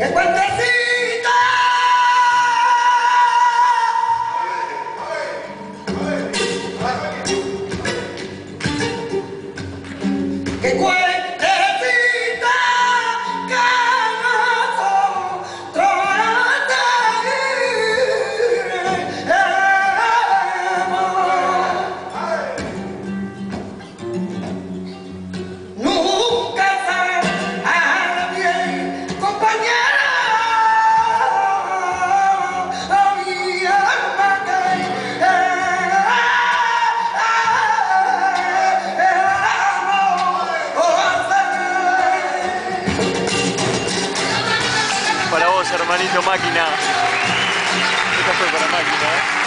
¡Qué cuentecita! ¡Qué cuentecita! Hermanito máquina. Esta máquina, ¿eh?